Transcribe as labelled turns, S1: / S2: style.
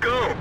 S1: Go!